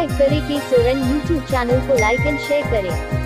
Subscribe करें के Soren YouTube channel को लाइक एंड शेयर करें।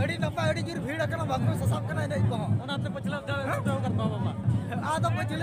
ಅಡಿ ನಮ್ಮ ಅಡಿ ಗಿರ್ ಭೀಡ ಕಣ ಬಂಗ ಸಸಾಬ್ಕನ ಇದೆ ಇಪ್ಪ ಅವನ ಹತ್ರ ಪಚ್ಚಲ ಉದ್ಯೋಗ ಉದ್ಯೋಗ ಕರ್ತಾವ ಬಾಬಾ ಆದ ಪಚ್ಚಲ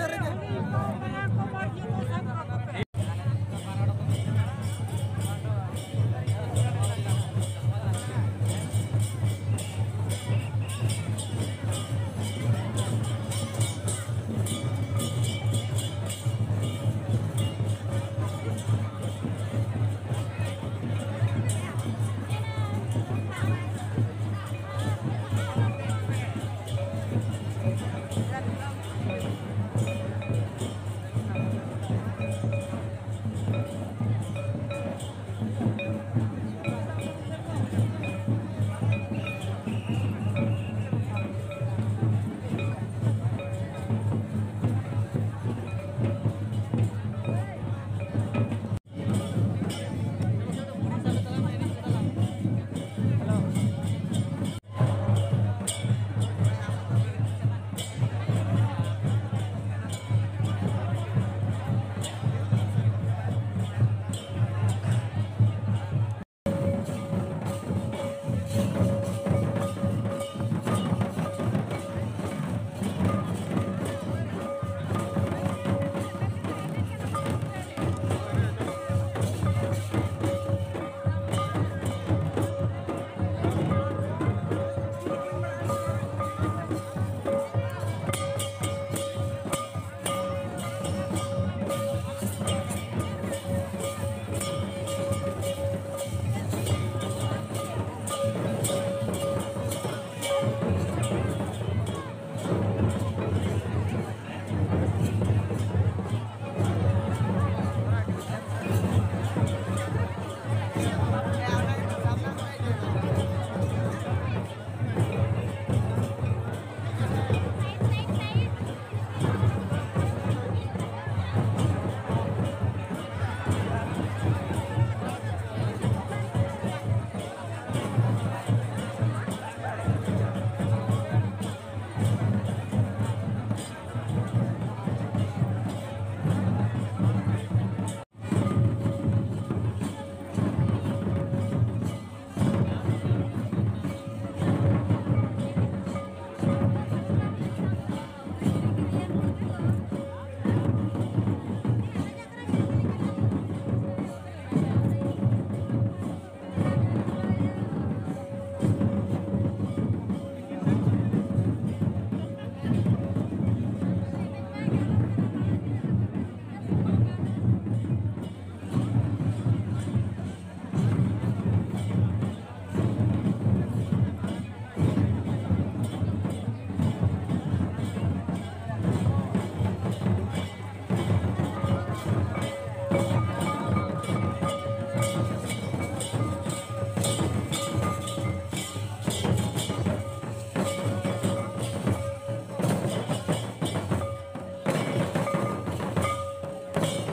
money.